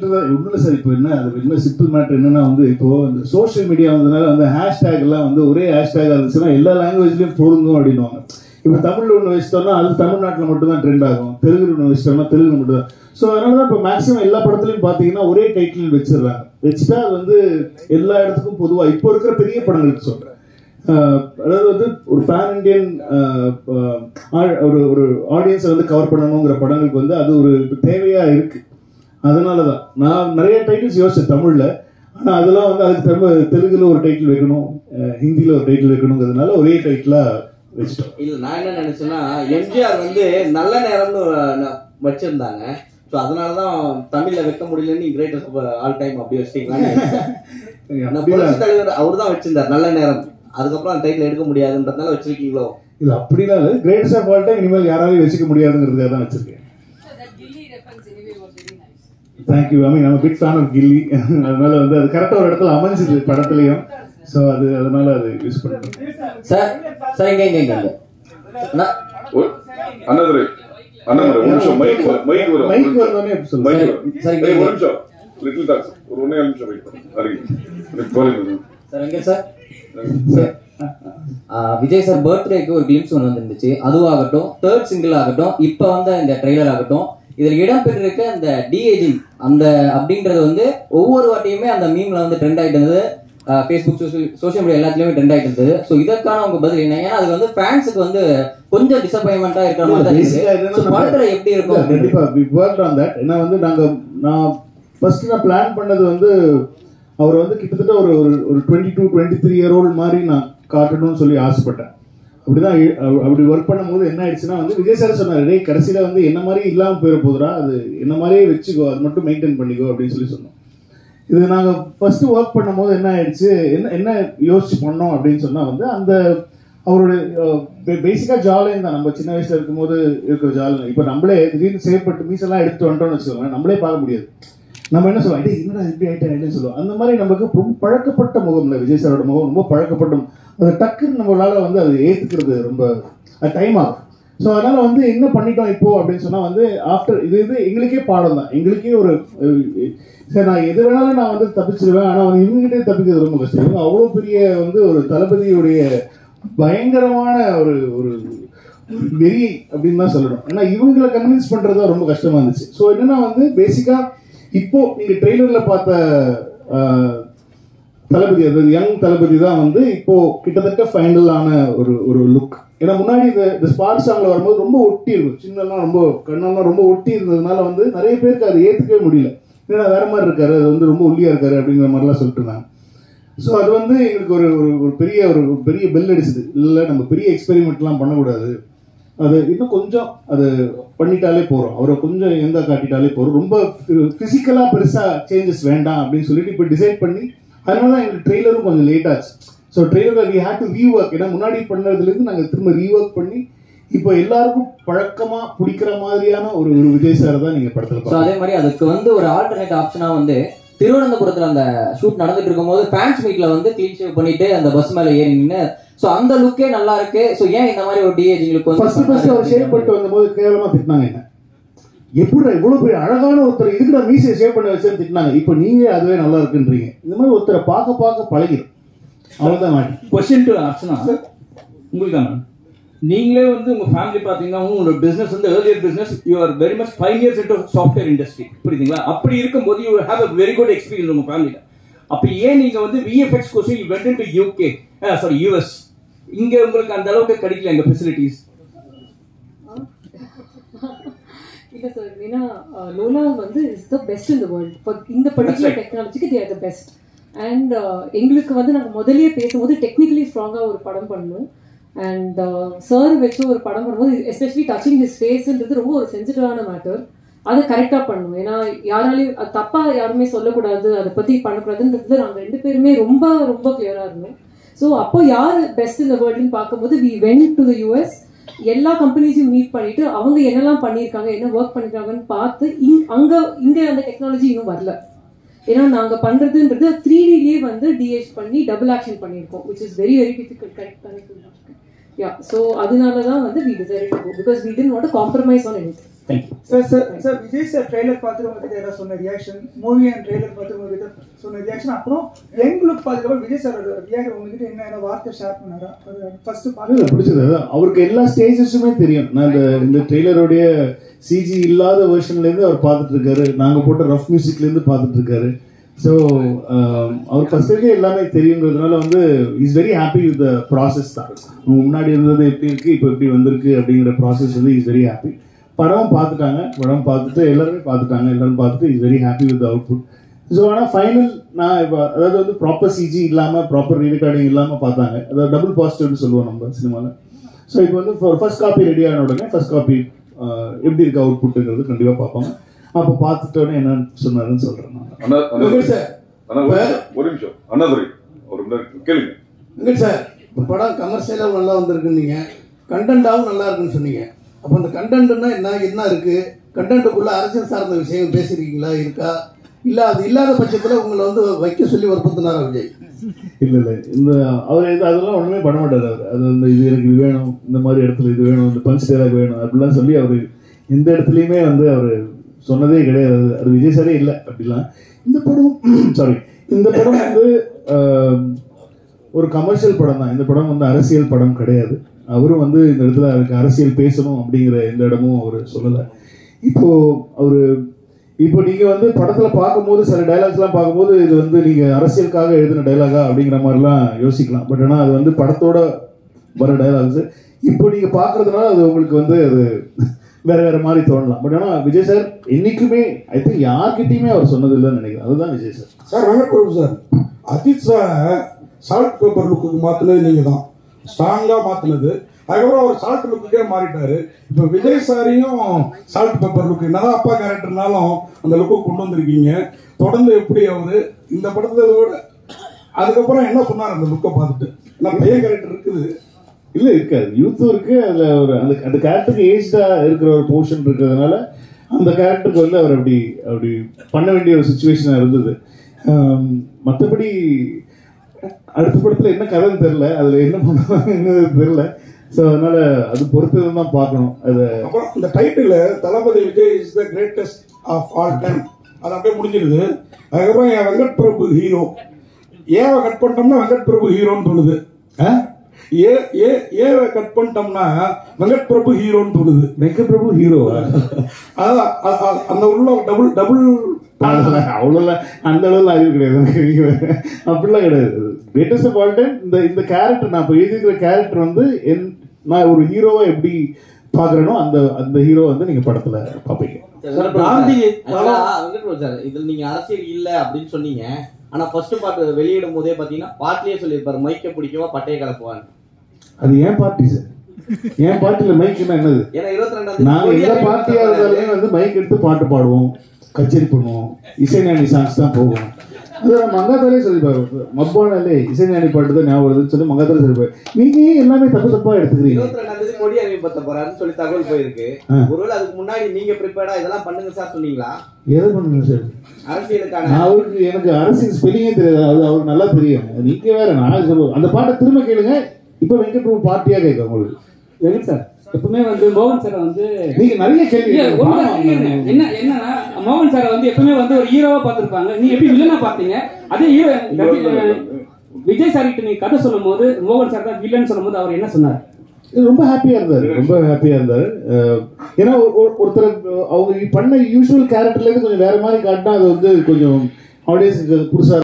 Title உள்ள sir இப்போ என்ன அது என்ன சிம்பிள் மேட்டர் என்னன்னா வந்து இப்போ இந்த சோஷியல் மீடியா வந்ததுனால வந்து ஹேஷ்டேக் எல்லாம் வந்து ஒரே ஹேஷ்டேக் இருந்துச்சுன்னா எல்லா லாங்குவேஜ்லயும் பொருந்தும் அப்படின்னுவாங்க. இப்போ தமிழ் ஒன்று வச்சிட்டோம்னா அது தமிழ்நாட்டில் மட்டும் தான் ட்ரெண்ட் ஆகும். தெலுங்கு ஒன்று வச்சிட்டோம்னா தெலுங்கு மட்டும் தான் ஸோ அதனால தான் இப்போ மேக்ஸிமம் எல்லா படத்துலையும் பார்த்தீங்கன்னா ஒரே டைட்டில் வச்சிடுறாங்க. வச்சுட்டா அது வந்து எல்லா இடத்துக்கும் பொதுவாக இப்போ இருக்கிற பெரிய படங்களுக்கு சொல்கிறேன் அதாவது வந்து ஒரு பேன் இண்டியன் ஒரு ஒரு ஆடியன்ஸை வந்து கவர் பண்ணணுங்கிற படங்களுக்கு வந்து அது ஒரு தேவையாக இருக்குது அதனால தான் நான் நிறைய டைட்டில்ஸ் யோசிச்சேன் தமிழ்ல. ஆனா அதெல்லாம் வந்து அதுக்கு திரும்ப தெலுங்குல ஒரு டைட்டில் வைக்கணும் அஹ் ஹிந்தில ஒரு டைட்டில் வைக்கணுங்கிறதுனால ஒரே டைட்டிலா வச்சிட்டோம். இல்ல நான் என்ன நினைச்சேன்னா எம்ஜிஆர் வந்து நல்ல நேரம்னு வச்சிருந்தாங்க. ஸோ அதனாலதான் தமிழ்ல வைக்க முடியலன்னு கிரேட்டஸ்ட் ஆல் டைம் அப்படி வச்சிட்டீங்களான்னு நான் புரட்சித் தலைவர் அவர் தான் வச்சிருந்தார் நல்ல நேரம். அதுக்கப்புறம் அந்த டைட்டில் எடுக்க முடியாதுன்றதுனால வச்சிருக்கீங்களோ? இல்ல அப்படிலாம் இல்லை. கிரேட்டஸ்ட் ஆஃப் ஆல் டைம் இனிமேல் யாராலையும் வச்சுக்க முடியாதுங்கிறதுக்காக தான் வச்சிருக்கேன். தேங்க்யூ ஐ மீன் நம்ம பிக் ஃபேன் ஆஃப் கில்லி அதனால வந்து அது கரெக்டாக ஒரு இடத்துல அமைஞ்சுது படத்துலையும். ஸோ அது அதனால அது யூஸ் பண்ணிட்டேன் சார் சார் இங்க இங்க இங்க அண்ணாதுரை. அண்ணாதுரை ஒரு நிமிஷம் மைக் மைக் வரும். மைக் சொல்லுங்க. மைக் சரி, வரும். சரி, ஒரு நிமிஷம். லிட்டில் டாக்ஸ் ஒரு ஒன்னே நிமிஷம் வெயிட் பண்ணுங்க அருகே சார் எங்க சார் சார் விஜய் சார் பர்த்டேக்கு ஒரு கிளிம்ஸ் ஒன்று வந்துருந்துச்சு. அதுவாகட்டும் தேர்ட் சிங்கிள் ஆகட்டும் இப்போ வந்த இந்த ட்ரெய்லர் ஆகட்டும் இதில் இடம்பெற்றிருக்க அந்த டிஏஜிங் அந்த அப்படின்றது வந்து ஒவ்வொரு வாட்டியுமே அந்த மீம்ல வந்து ட்ரெண்ட் ஆகிட்டு இருந்தது. ஃபேஸ்புக் சோஷியல் மீடியா எல்லாத்துலயுமே ட்ரெண்ட் ஆகிட்டு இருந்தது. ஸோ இதற்கான உங்க பதில் என்ன? ஏன்னா அது வந்து ஃபேன்ஸுக்கு வந்து கொஞ்சம் டிசப்பாயின்மெண்டா இருக்கிற மாதிரி தான் படத்துல எப்படி இருக்கும் கண்டிப்பா வி ஒர்க் ஆன் தட் ஏன்னா வந்து நாங்க நான் ஃபர்ஸ்ட் நான் பிளான் பண்ணது வந்து அவர் வந்து கிட்டத்தட்ட ஒரு ஒரு ஒரு twenty two twenty three year old மாதிரி நான் காட்டணும்னு சொல்லி ஆசைப்பட்டேன். அப்படிதான் அப்படி ஒர்க் பண்ணும்போது என்ன ஆயிடுச்சுன்னா வந்து விஜய் சார் சொன்னார் கடைசியில வந்து என்ன மாதிரி இல்லாம போயிட போதுடா அது என்ன மாதிரியே வச்சுக்கோ அது மட்டும் மெயின்டைன் பண்ணிக்கோ அப்படின்னு சொல்லி சொன்னோம். இது நாங்க ஃபர்ஸ்ட் ஒர்க் பண்ணும்போது என்ன ஆயிடுச்சு என்ன என்ன யோசிச்சு பண்ணோம் அப்படின்னு சொன்னா வந்து அந்த அவருடைய பேசிக்கா ஜாலியும் தான். நம்ம சின்ன வயசுல இருக்கும்போது இருக்கிற ஜாலி இப்போ நம்மளே திடீர்னு செயற்பட்டு மீசெல்லாம் எடுத்து வந்துட்டோம்னு வச்சுக்கோங்க நம்மளே பார்க்க முடியாது. நம்ம என்ன சொல்லுவோம்? டேய் என்னடா இப்படி ஆயிட்டேன் சொல்லுவோம். அந்த மாதிரி நமக்கு ரொம்ப பழக்கப்பட்ட முகம் இல்லை. விஜய் சாரோட முகம் ரொம்ப பழக்கப்பட்டும் அது டக்குன்னு நம்மளால வந்து அதை ஏற்றுக்கிறது ரொம்ப டைம் ஆகும். ஸோ அதனால் வந்து என்ன பண்ணிட்டோம் இப்போ அப்படின்னு சொன்னால் வந்து ஆஃப்டர் இது இது எங்களுக்கே பாடம் தான். எங்களுக்கே ஒரு சார் சரி நான் எது வேணாலும் நான் வந்து தப்பிச்சிருவேன். ஆனால் வந்து இவங்ககிட்டே தப்பிக்கிறது ரொம்ப கஷ்டம். இவங்க அவ்வளோ பெரிய வந்து ஒரு தளபதியுடைய பயங்கரமான ஒரு ஒரு வெறி அப்படின்னு தான் சொல்லணும். ஆனால் இவங்களை கன்வின்ஸ் பண்ணுறது தான் ரொம்ப கஷ்டமாக இருந்துச்சு. ஸோ என்னன்னா வந்து பேசிக்காக இப்போ நீங்க ட்ரெய்லர்ல பார்த்த தளபதி அது யங் தளபதி தான் வந்து இப்போ கிட்டத்தட்ட ஃபைனலான ஒரு ஒரு லுக் ஏன்னா முன்னாடி இந்த இந்த ஸ்பார்க் சாங்ல வரும்போது ரொம்ப ஒட்டி இருக்கும் சின்னலாம் ரொம்ப கண்ணெல்லாம் ரொம்ப ஒட்டி இருந்ததுனால வந்து நிறைய பேருக்கு அதை ஏற்றுக்கவே முடியல. ஏன்னா வேற மாதிரி இருக்காரு அது வந்து ரொம்ப ஒல்லியா இருக்காரு அப்படிங்கிற மாதிரிலாம் சொல்லிட்டு இருந்தாங்க. ஸோ அது வந்து எங்களுக்கு ஒரு ஒரு ஒரு பெரிய ஒரு ஒரு பெரிய பெல் அடிச்சுது. இல்லை நம்ம பெரிய எக்ஸ்பெரிமெண்ட்லாம் பண்ணக்கூடாது. அது இன்னும் கொஞ்சம் அது பண்ணிட்டாலே போறோம். அவரை கொஞ்சம் எந்த காட்டிட்டாலே போறோம். ரொம்ப பிசிக்கலா பெருசா சேஞ்சஸ் வேண்டாம் அப்படின்னு சொல்லிட்டு இப்போ டிசைட் பண்ணி அதனால தான் எங்களுக்கு ட்ரெய்லரும் கொஞ்சம் லேட் ஆச்சு. So trailer we had to rework ஏன்னா முன்னாடி பண்ணதுலேருந்து நாங்கள் திரும்ப ரீஒர்க் பண்ணி இப்போ எல்லாருக்கும் பழக்கமா பிடிக்கிற மாதிரியான ஒரு ஒரு விஜய் சார் தான் நீங்க படத்துல அதே மாதிரி அதுக்கு வந்து ஒரு ஆல்டர்னேட் ஆப்ஷனா வந்து திருவனந்தபுரத்துல அந்த ஷூட் நடந்துட்டு இருக்கும்போது ஃபேன்ஸ் மீட்ல வந்து க்ளீன் ஷேவ் பண்ணிட்டு அந்த பஸ் மேல ஏறி நின்று ஸோ அந்த லுக்கே நல்லா இருக்கு. ஸோ ஏன் இந்த மாதிரி ஒரு டிஏஜிங்களுக்கு ஃபர்ஸ்ட் ஃபர்ஸ்ட் அவர் ஷேவ் பண்ணிட்டு வந்தபோது கேவலமா திட்டினாங்க என்ன? எப்படி இவ்வளவு பெரிய அழகான ஒருத்தர் இதுக்கு நான் மீசையை ஷேவ் பண்ண வச்சேன்னு திட்டினாங்க. இப்போ நீங்க அதுவே நல்லா இருக்குன்றீங்க. இந்த மாதிரி ஒருத்தரை பார்க்க பார்க்க பழகிடும் அவ்வளவுதான் கொஸ்டின் டு அர்ச்சனா. உங்களுக்கு மேம் நீங்களே வந்து உங்க ஃபேமிலி பாத்தீங்கன்னா உங்களோட பிசினஸ் வந்து earlier business you are very much five years into software industry புரியுதுங்களா? அப்படி இருக்கும்போது you have a very good experience உங்க ஃபேமிலில அப்ப ஏன் நீங்க வந்து VFX course you went into UK sorry US இங்க உங்களுக்கு அந்த அளவுக்கு கிடைக்கல எங்க ஃபெசிலிட்டிஸ் இல்ல சார் ஏன்னா லோலா வந்து is the best in the world இந்த particular. டெக்னாலஜிக்கு they are the best and எங்களுக்கு வந்து நாங்கள் முதல்லயே பேசும்போது டெக்னிக்கலி ஸ்ட்ராங்காக ஒரு படம் பண்ணணும். அண்ட் சார் uh, வச்சு ஒரு படம் பண்ணும்போது எஸ்பெஷலி டச்சிங் ஹிஸ் ஃபேஸ்ன்றது ரொம்ப ஒரு சென்சிட்டிவான மேட்டர் அதை கரெக்டாக பண்ணணும் ஏன்னா யாராலையும் அது தப்பாக யாருமே சொல்லக்கூடாது அதை பற்றி பண்ணக்கூடாதுன்றது நாங்கள் ரெண்டு பேருமே ரொம்ப ரொம்ப கிளியராக இருந்தோம். ஸோ அப்போ யார் பெஸ்ட் இந்த வேர்ல்டுன்னு பார்க்கும்போது we went to the US எல்லா கம்பெனிஸையும் மீட் பண்ணிட்டு அவங்க என்னெல்லாம் பண்ணியிருக்காங்க என்ன ஒர்க் பண்ணிருக்காங்கன்னு பார்த்து இங் அங்கே இங்கே அந்த டெக்னாலஜி இன்னும் வரல. ஏன்னா நாங்கள் பண்ணுறதுன்றது த்ரீ டிலேயே வந்து டிஹெச் பண்ணி டபுள் ஆக்ஷன் பண்ணியிருக்கோம் which is very very difficult correct பண்ணி யா ஸோ அதனால தான் வந்து we decide to go because we didn't want compromise on any thank you sir sir sir Vijay sir trailer பார்த்துட்டு உங்ககிட்ட ஏதாவது சொன்ன ரியாக்ஷன் மூவி அண்ட் ட்ரெய்லர் பார்த்து உங்ககிட்ட சொன்ன ரியாக்ஷன் அப்புறம் எங்களுக்கு பார்த்துக்கப்புறம் விஜய் சாரோட ரியாக்ஷன் உங்ககிட்ட என்ன என்ன வார்த்தை ஷேர் பண்ணாரா? ஃபர்ஸ்ட் பார்த்து பிடிச்சது. அவருக்கு எல்லா ஸ்டேஜஸுமே தெரியும். நான் இந்த இந்த ட்ரெய்லருடைய சிஜி இல்லாத வெர்ஷன்ல இருந்து அவர் பார்த்துட்டு இருக்காரு. நாங்க போட்ட ரஃப் மியூசிக்ல இருந்து பார்த்துட்டு இருக்காரு. ஸோ um, அவர் ஃபஸ்ட்டுக்கே எல்லாமே தெரியுங்கிறதுனால வந்து is very happy with the process தான். முன்னாடி இருந்தது எப்படி இருக்குது இப்போ எப்படி வந்திருக்கு அப்படிங்கிற ப்ராசஸ் வந்து இஸ் வெரி ஹாப்பி படம் பார்த்துட்டாங்க படம் பார்த்துட்டு எல்லாருமே பார்த்துட்டாங்க எல்லாரும் பார்த்துட்டு is very happy with output so ஆனால் ஃபைனல் நான் இப்போ அதாவது வந்து ப்ராப்பர் சிஜி இல்லாமல் ப்ராப்பர் ரீரெக்கார்டிங் இல்லாமல் பார்த்தாங்க. அதாவது டபுள் பாசிட்டிவ்னு சொல்லுவோம் நம்ம சினிமாவில் ஸோ இப்போ வந்து ஃபர்ஸ்ட் காப்பி ரெடி ஆன உடனே ஃபர்ஸ்ட் காப்பி எப்படி இருக்கு அவுட்புட்டுங்கிறது கண்டிப்பாக பார்ப்பாங்க. அப்போ பார்த்துட்டோன்னே என்னன்னு சொன்னாருன்னு சொல்கிறேன் சார். ஒரு நிமிஷம், அண்ணாதுரை ஒரு கேளுங்க. சார் இப்போ படம் கமர்ஷியலாக நல்லா வந்திருக்குன்னீங்க கண்டென்ட்டாகவும் நல்லா இருக்குன்னு சொன்னீங்க. அப்போ அந்த கண்டென்ட்னா என்ன என்ன இருக்கு? கண்டென்ட்டுக்குள்ள அரசியல் சார்ந்த விஷயம் பேசியிருக்கீங்களா? இருக்கா? இல்லை அது இல்லாத பட்சத்தில் உங்களை வந்து வைக்க சொல்லி வற்புறுத்தினாரா விஜய்? இல்ல இல்ல. இந்த அவர் இது அதெல்லாம் ஒண்ணுமே பண்ண மாட்டாரு அவர். அது வந்து இது எனக்கு இது வேணும் இந்த மாதிரி இடத்துல இது வேணும் இந்த பஞ்ச் டைலாக் வேணும் அப்படிலாம் சொல்லி அவர் எந்த இடத்துலையுமே வந்து அவர் சொன்னதே கிடையாது. அது- விஜய் சாரே இல்லை அப்படிலாம். இந்த படம் சாரி இந்த படம் வந்து ஒரு கமர்ஷியல் படம் தான். இந்த படம் வந்து அரசியல் படம் கிடையாது. அவரும் வந்து இந்த இடத்துல அதுக்கு அரசியல் பேசணும் அப்படிங்கிற எந்த இடமும் அவர் சொல்லலை. இப்போ அவர் இப்போ நீங்க வந்து படத்துல பார்க்கும்போது சில டைலாக்ஸ்லாம் பார்க்கும்போது இது வந்து நீங்க அரசியலுக்காக எழுதின டைலாகா அப்படிங்கிற மாதிரிலாம் யோசிக்கலாம். பட் ஆனால் அது வந்து படத்தோட வர டைலாக்ஸ் இப்போ நீங்க பார்க்குறதுனால அது உங்களுக்கு வந்து அது வேற வேற மாதிரி தோணலாம். பட் ஆனா விஜய் சார் என்னைக்குமே ஐ திங்க் யார்கிட்டயுமே அவர் சொன்னது இல்லைன்னு நினைக்கிறேன். அதுதான் Vijay sir sir Venkat sir Ajith sir salt pepper லுக்குக்கு மாத்தினது நீங்க தான். ஸ்ட்ராங்கா மாத்தினது. அதுக்கப்புறம் அவர் சால்ட் லுக்குக்கே மாறிட்டாரு. இப்போ விஜய் சாரையும் சால்ட் பேப்பர் லுக் என்னதான் அப்பா கேரக்டர்னாலும் அந்த லுக்கு கொண்டு வந்திருக்கீங்க. தொடர்ந்து எப்படி அவரு இந்த படத்தோட அதுக்கப்புறம் என்ன சொன்னார் அந்த லுக்கை பார்த்துட்டு? நான் பெரிய கேரக்டர் இருக்குது. இல்லை இருக்காது. யூத்தும் இருக்கு அதில் ஒரு அந்த அந்த கேரக்டருக்கு ஏஜ்டா இருக்கிற ஒரு போர்ஷன் இருக்கிறதுனால அந்த கேரக்டருக்கு வந்து அவர் அப்படி அப்படி பண்ண வேண்டிய ஒரு சுச்சுவேஷனாக இருந்தது. மற்றபடி அடுத்த படத்தில் என்ன கதைன்னு தெரில அதில் என்ன பண்ணுவாங்கன்னு தெரில ஸோ அதனால அது பொறுத்து தான் பார்க்கணும். அது அப்புறம் இந்த title Thalapathy Vijay is the greatest of all time அது அப்படியே முடிஞ்சிருது. அதுக்கப்புறம் என் வெங்கட் பிரபு ஹீரோ ஏவை கட் பண்ணோம்னா வெங்கட் பிரபு ஹீரோன்னு தோணுது. ஆ? ஏ ஏ ஏவை கட் பண்ணிட்டோம்னா வெங்கட் பிரபு ஹீரோன்னு தோணுது வெங்க பிரபு ஹீரோவா அதான் அ- அ- அந்த உள்ள டபுள் டபுள் அவ்வளோலாம் அந்த அளவுல அறிவு கிடையாது. அப்படிலாம் கிடையாது. கிரேட்டஸ்ட் இந்த இந்த கேரக்டர் நான் இப்போ எழுதியிருக்கிற கேரக்டர் வந்து என் நான் ஒரு ஹீரோவா எப்படி பாக்குறேனோ அந்த அந்த ஹீரோ வந்து நீங்க படத்துல பாப்பீங்க வெங்கட் இதுல நீங்க அரசியல் இல்ல அப்படின்னு சொன்னீங்க. ஆனா ஃபர்ஸ்ட் பாட்டு வெளியிடும் போதே பாத்தீங்கன்னா பாட்டிலேயே சொல்லியிருப்பாரு மைக்க பிடிக்கவா பட்டையை கலப்புவான்னு. அது ஏன் பார்ட்டி சார்? என் பார்ட்டில மைக்னா என்னது? ஏன்னா இருபத்தி ரெண்டாம் நாங்க எந்த பார்ட்டியா இருந்தாலுமே வந்து மைக் எடுத்து பாட்டு பாடுவோம் கச்சேரி பண்ணுவோம் இசைஞானி சாங்ஸ் தான் போவோம். மங்காத்தாலே சொல்லிப்பாரு. மப்பானாலே இசைஞானி பாட்டு தான் ஞாபகம் வருதுன்னு சொல்லி மங்காத்தாலே சொல்லிப்பாரு. நீங்க எல்லாமே தப்பு தப்பா எடுத்துக்கிறீங்க? இருபத்தி ரெண்டாம் தேதி கொடி அறிவிப்பத்த போறாருன்னு சொல்லி தகவல் போயிருக்கு. ஒருவேளை அதுக்கு முன்னாடி நீங்க ப்ரிப்பேர்டா இதெல்லாம் பண்ணுங்க சார் சொன்னீங்களா? எதை பண்ணுங்க சார்? அரசியலுக்கான நான் அவருக்கு எனக்கு அரசியல் ஸ்பெல்லிங்கே தெரியாது. அது அவருக்கு நல்லா தெரியும். நீங்க வேற நான் அந்த பாட்டை திரும்ப கேளுங்க. இப்ப வெங்கட் பிரபு பார்ட்டியா கேட்க உங்களுக்கு. வெங்கட் சார் எப்பவுமே வந்து மோகன் சாரை வந்து நீங்க நிறைய கேள்வி. என்ன என்னன்னா மோகன் சாரை வந்து எப்பவுமே வந்து ஒரு ஹீரோவா பார்த்திருப்பாங்க. நீங்க எப்படி வில்லனா பாத்தீங்க அதே ஹீரோ விஜய் சார் கிட்ட நீங்க கதை சொல்லும் போது மோகன் சார் தான் வில்லன் சொல்லும் போது அவர் என்ன சொன்னார்? ரொம்ப ஹாப்பியா இருந்தாரு. ரொம்ப ஹாப்பியா இருந்தாரு. ஏன்னா ஒரு- ஒரு- ஒருத்தர் அவங்க பண்ண யூஸ்வல் கேரக்டர்ல இருந்து கொஞ்சம் வேற மாதிரி காட்டினா அது வந்து கொஞ்சம் ஆடியன்ஸுக்கு புதுசா